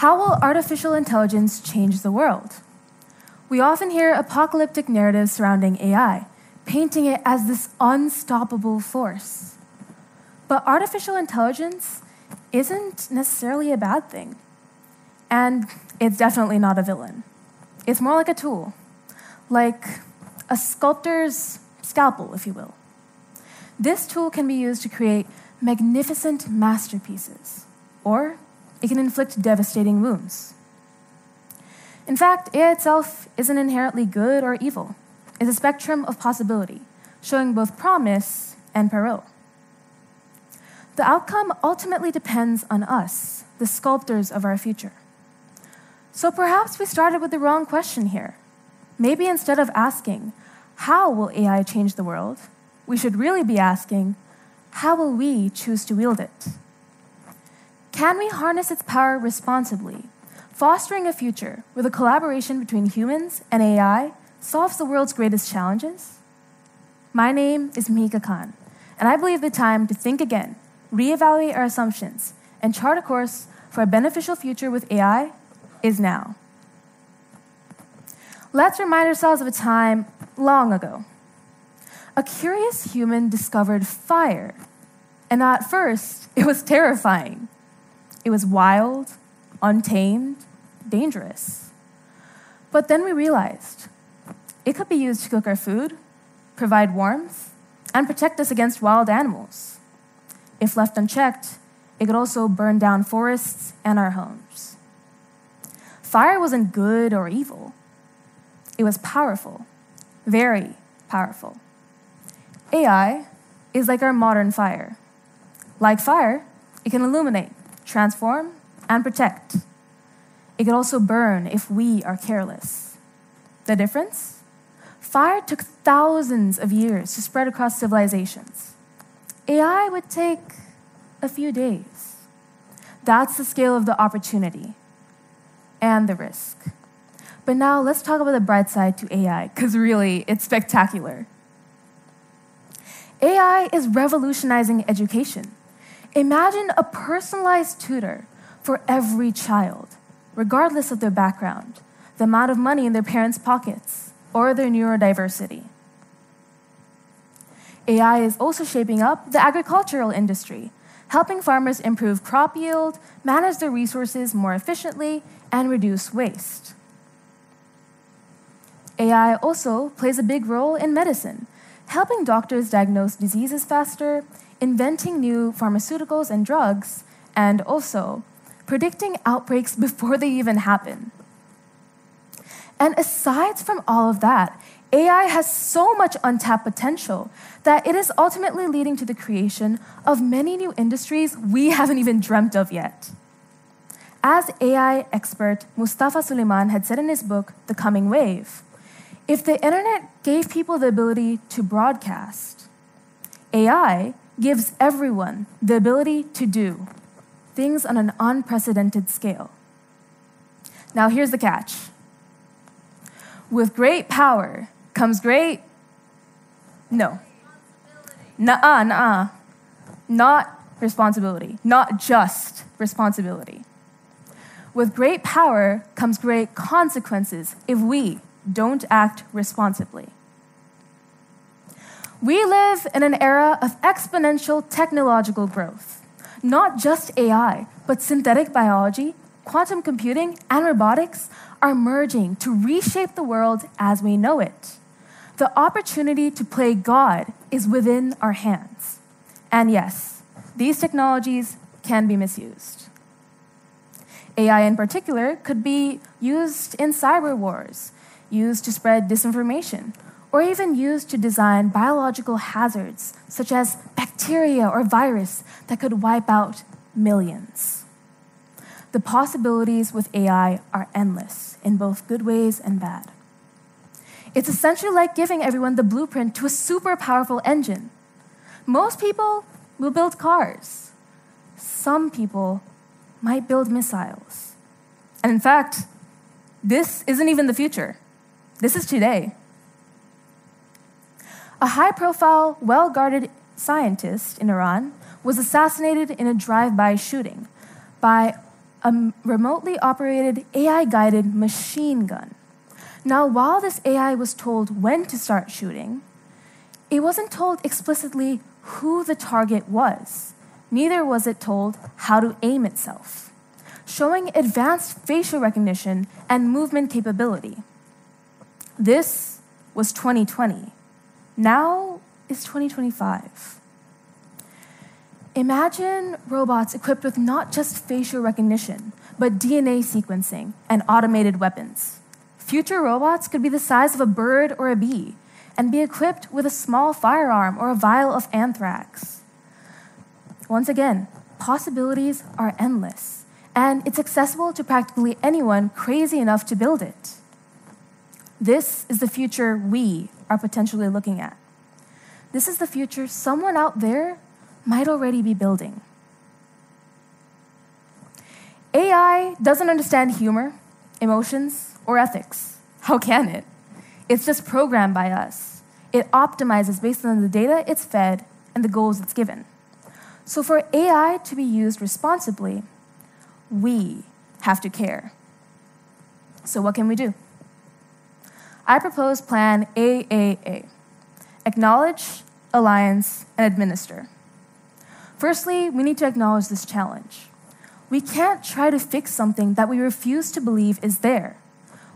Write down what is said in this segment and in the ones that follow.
How will artificial intelligence change the world? We often hear apocalyptic narratives surrounding AI, painting it as this unstoppable force. But artificial intelligence isn't necessarily a bad thing. And it's definitely not a villain. It's more like a tool, like a sculptor's scalpel, if you will. This tool can be used to create magnificent masterpieces, or it can inflict devastating wounds. In fact, AI itself isn't inherently good or evil. It's a spectrum of possibility, showing both promise and peril. The outcome ultimately depends on us, the sculptors of our future. So perhaps we started with the wrong question here. Maybe instead of asking, how will AI change the world, we should really be asking, how will we choose to wield it? Can we harness its power responsibly, fostering a future where the collaboration between humans and AI solves the world's greatest challenges? My name is Mihika Khan, and I believe the time to think again, reevaluate our assumptions, and chart a course for a beneficial future with AI is now. Let's remind ourselves of a time long ago. A curious human discovered fire, and at first, it was terrifying. It was wild, untamed, dangerous. But then we realized it could be used to cook our food, provide warmth, and protect us against wild animals. If left unchecked, it could also burn down forests and our homes. Fire wasn't good or evil, it was powerful, very powerful. AI is like our modern fire. Like fire, it can illuminate, transform, and protect. It could also burn if we are careless. The difference? Fire took thousands of years to spread across civilizations. AI would take a few days. That's the scale of the opportunity and the risk. But now let's talk about the bright side to AI, because really, it's spectacular. AI is revolutionizing education. Imagine a personalized tutor for every child, regardless of their background, the amount of money in their parents' pockets, or their neurodiversity. AI is also shaping up the agricultural industry, helping farmers improve crop yield, manage their resources more efficiently, and reduce waste. AI also plays a big role in medicine, helping doctors diagnose diseases faster, inventing new pharmaceuticals and drugs, and also predicting outbreaks before they even happen. And aside from all of that, AI has so much untapped potential that it is ultimately leading to the creation of many new industries we haven't even dreamt of yet. As AI expert Mustafa Suleyman had said in his book, The Coming Wave, if the internet gave people the ability to broadcast, AI gives everyone the ability to do things on an unprecedented scale. Now, here's the catch with great power comes great. No. Nuh uh, nuh uh. Not responsibility, not just responsibility. With great power comes great consequences if we don't act responsibly. We live in an era of exponential technological growth. Not just AI, but synthetic biology, quantum computing, and robotics are merging to reshape the world as we know it. The opportunity to play God is within our hands. And yes, these technologies can be misused. AI in particular could be used in cyber wars, used to spread disinformation, or even used to design biological hazards such as bacteria or virus that could wipe out millions. The possibilities with AI are endless in both good ways and bad. It's essentially like giving everyone the blueprint to a super powerful engine. Most people will build cars. Some people might build missiles. And in fact, this isn't even the future. This is today. A high profile, well guarded scientist in Iran was assassinated in a drive by shooting by a remotely operated AI guided machine gun. Now, while this AI was told when to start shooting, it wasn't told explicitly who the target was. Neither was it told how to aim itself, showing advanced facial recognition and movement capability. This was 2020. Now is 2025. Imagine robots equipped with not just facial recognition, but DNA sequencing and automated weapons. Future robots could be the size of a bird or a bee and be equipped with a small firearm or a vial of anthrax. Once again, possibilities are endless, and it's accessible to practically anyone crazy enough to build it. This is the future we are potentially looking at. This is the future someone out there might already be building. AI doesn't understand humor, emotions, or ethics. How can it? It's just programmed by us. It optimizes based on the data it's fed and the goals it's given. So, for AI to be used responsibly, we have to care. So, what can we do? I propose Plan AAA Acknowledge, Alliance, and Administer. Firstly, we need to acknowledge this challenge. We can't try to fix something that we refuse to believe is there.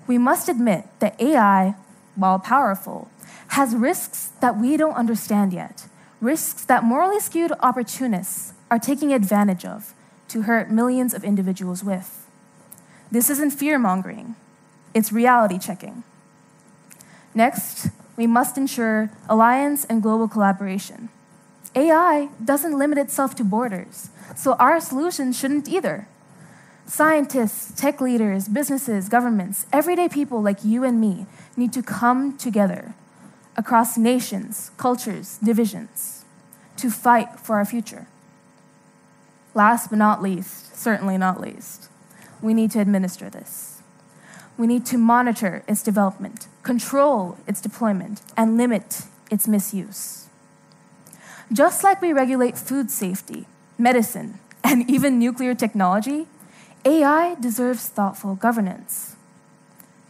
We must admit that AI, while powerful, has risks that we don't understand yet, risks that morally skewed opportunists are taking advantage of to hurt millions of individuals with. This isn't fear mongering, it's reality checking. Next, we must ensure alliance and global collaboration. AI doesn't limit itself to borders, so our solutions shouldn't either. Scientists, tech leaders, businesses, governments, everyday people like you and me need to come together across nations, cultures, divisions to fight for our future. Last but not least, certainly not least, we need to administer this. We need to monitor its development, control its deployment, and limit its misuse. Just like we regulate food safety, medicine, and even nuclear technology, AI deserves thoughtful governance.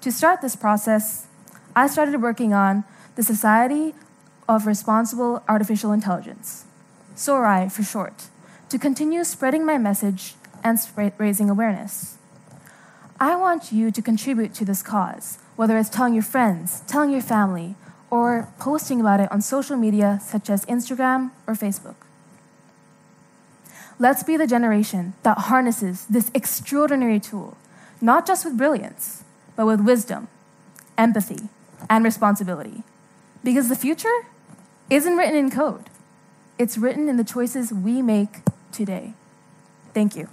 To start this process, I started working on the Society of Responsible Artificial Intelligence, SORAI for short, to continue spreading my message and raising awareness. I want you to contribute to this cause, whether it's telling your friends, telling your family, or posting about it on social media such as Instagram or Facebook. Let's be the generation that harnesses this extraordinary tool, not just with brilliance, but with wisdom, empathy, and responsibility. Because the future isn't written in code, it's written in the choices we make today. Thank you.